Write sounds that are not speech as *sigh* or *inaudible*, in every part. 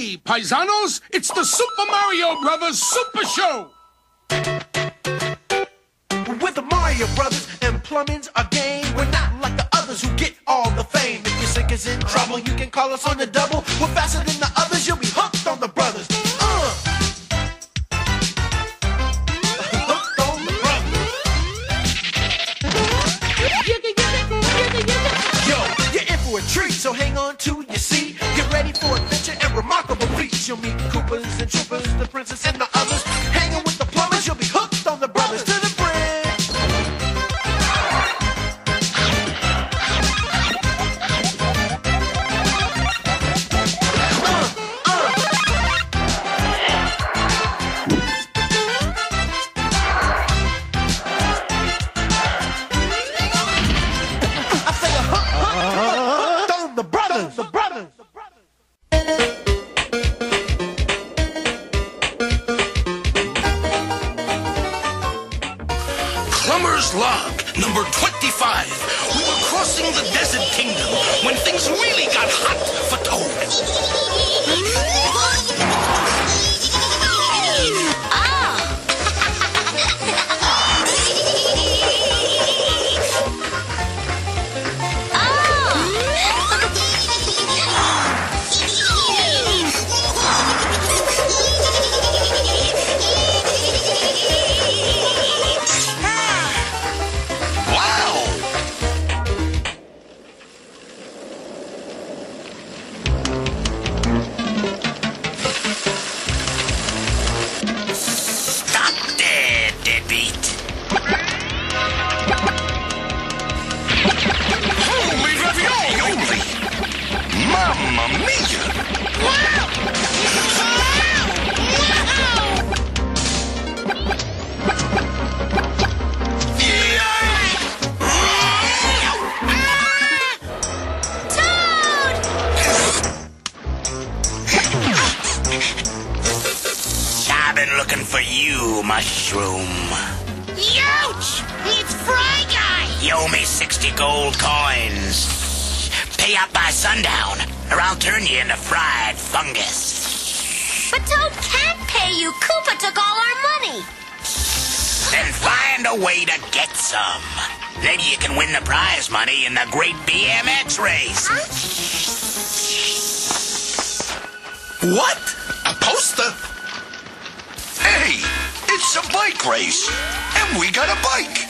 Hey, paisanos, it's the Super Mario Brothers Super Show! With the Mario Brothers and plumbing's a game. We're not like the others who get all the fame. If your sink is in trouble, you can call us on the double. We're faster than the others, you'll be hooked on the brothers. Uh. Hooked princess and been looking for you, Mushroom. Ouch! It's Fry Guy! You owe me 60 gold coins. Pay up by sundown, or I'll turn you into fried fungus. But Toad can't pay you. Koopa took all our money. Then find a way to get some. Maybe you can win the prize money in the great BMX race. What? It's a bike race. And we got a bike.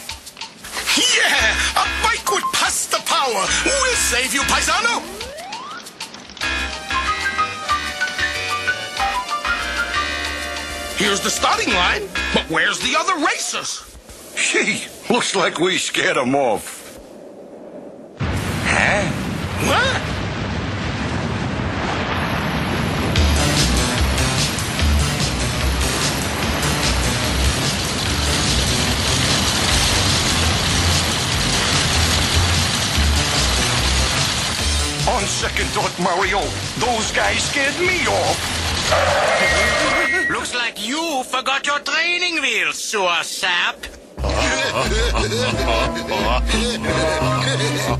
Yeah, a bike with pasta power. We'll save you, paisano. Here's the starting line, but where's the other racers? Gee, looks like we scared him off. Mario, those guys scared me off. *laughs* Looks like you forgot your training wheels, sewer sap. *laughs* *laughs*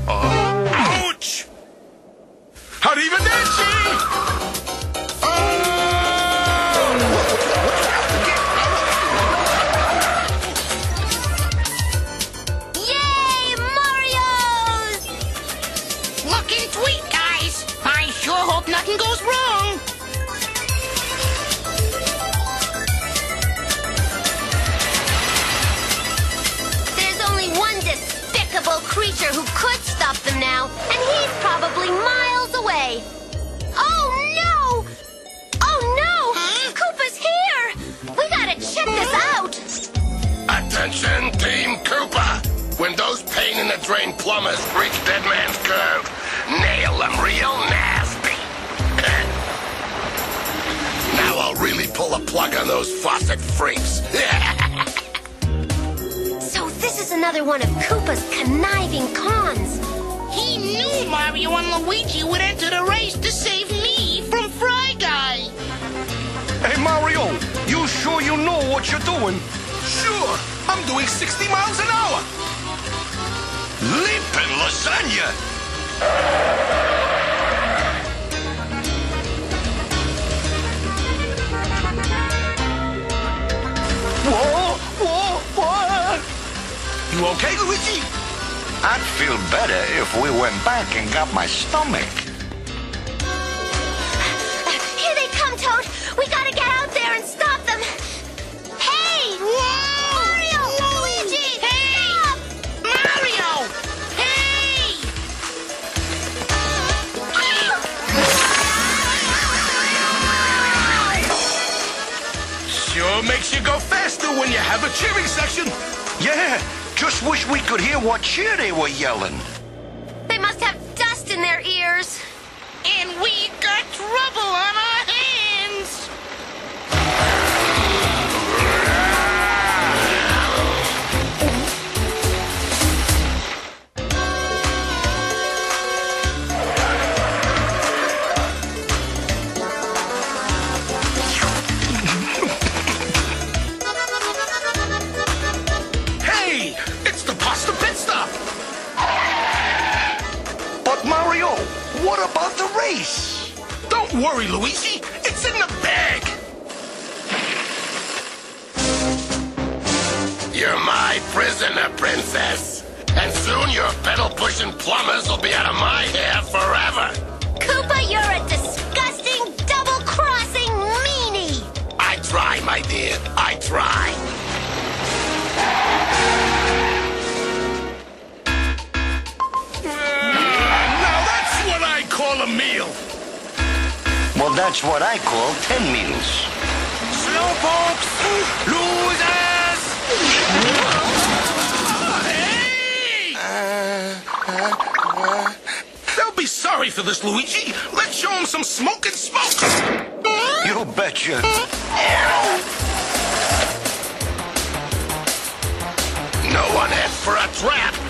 creature who could stop them now, and he's probably miles away. Oh no! Oh no! Koopa's here! We gotta check this out! Attention, Team Koopa! When those pain in the drain plumbers reach Dead Man's Curve, nail them real nasty. *laughs* now I'll really pull a plug on those faucet freaks. *laughs* So this is another one of Koopa's conniving cons. He knew Mario and Luigi would enter the race to save me from Fry Guy. Hey, Mario, you sure you know what you're doing? sure, I'm doing 60 miles an hour. Leaping lasagna. You okay, Luigi? I'd feel better if we went back and got my stomach. Here they come, Toad. We gotta get out there and stop them. Hey! Mario! Luigi! Hey! Stop! Mario! Hey! Sure makes you go faster when you have a cheering section. Yeah, just wish we could hear what cheer they were yelling. They must have dust in their ears. And we got trouble on our plumbers will be out of my hair forever. Koopa, you're a disgusting, double-crossing meanie. I try, my dear. I try. Now that's what I call a meal. Well, that's what I call ten meals. Slowpokes, losers. Be sorry for this, Luigi. Let's show him some smoke and smoke. You betcha. No one heads for a trap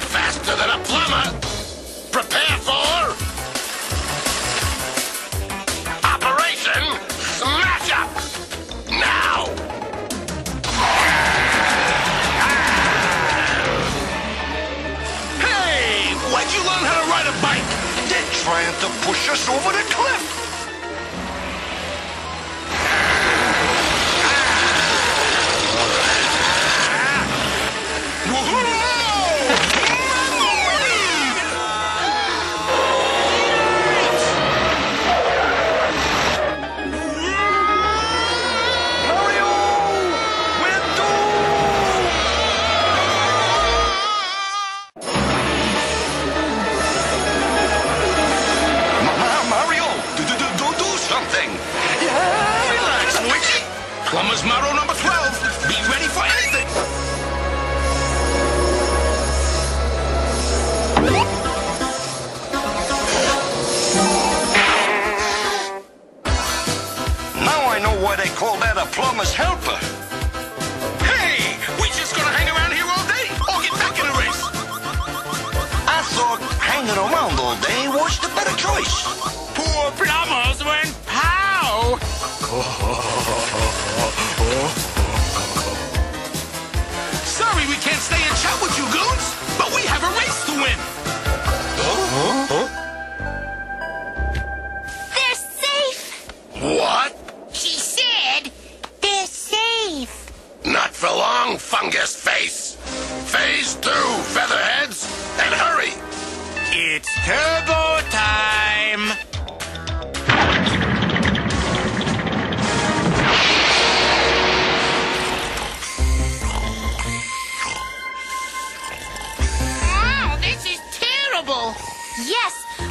I know why they call that a plumber's helper. Hey, we just gonna hang around here all day or get back in the race? I thought hanging around all day was the better choice. Poor plumbers went pow! Sorry we can't stay and chat with you goons, but we have a race to win. They're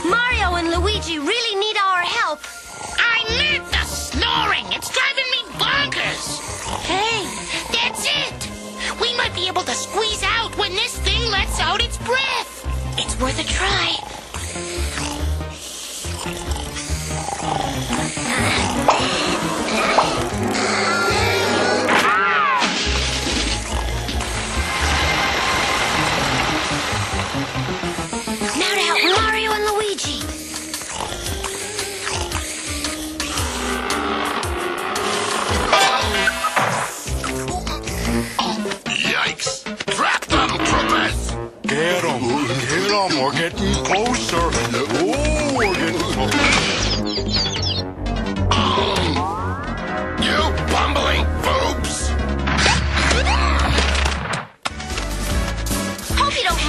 Mario and Luigi really need our help. I need the snoring! It's driving me bonkers! Hey, that's it! We might be able to squeeze out when this thing lets out its breath! It's worth a try.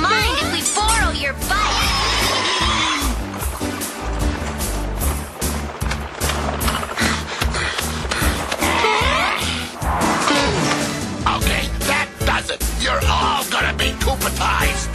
mind if we borrow your bike? okay, that does it. You're all gonna be koopatized.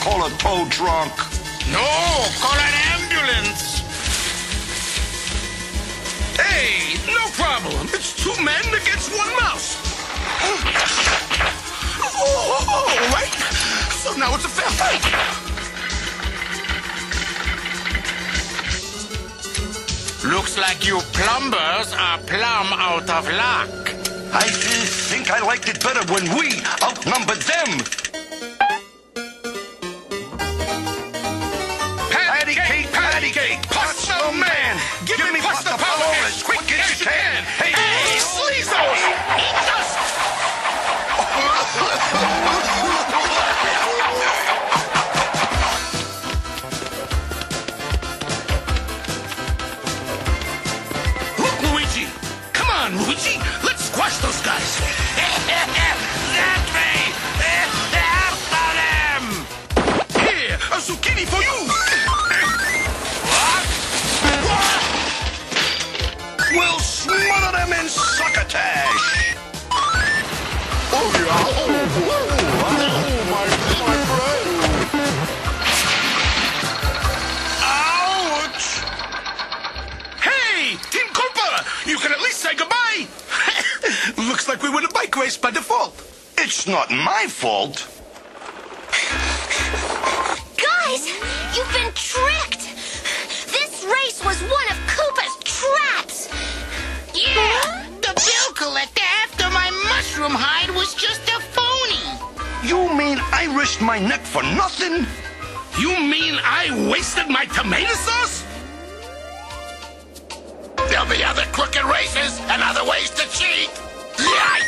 Call a tow oh, truck? No, call an ambulance. Hey, no problem. It's two men against one mouse. Oh, all right. So now it's a fair fight. Looks like you plumbers are plumb out of luck. I think I liked it better when we outnumbered them. In succotash. Oh, yeah. Oh, oh, oh, oh, my, my brain. Ouch! Hey, Team Koopa! You can at least say goodbye! *laughs* Looks like we win a bike race by default. It's not my fault. Guys, you've been tricked! Risked my neck for nothing? You mean I wasted my tomato sauce? There'll be other crooked races and other ways to cheat. Yikes!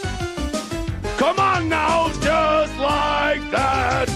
Come on now, just like that.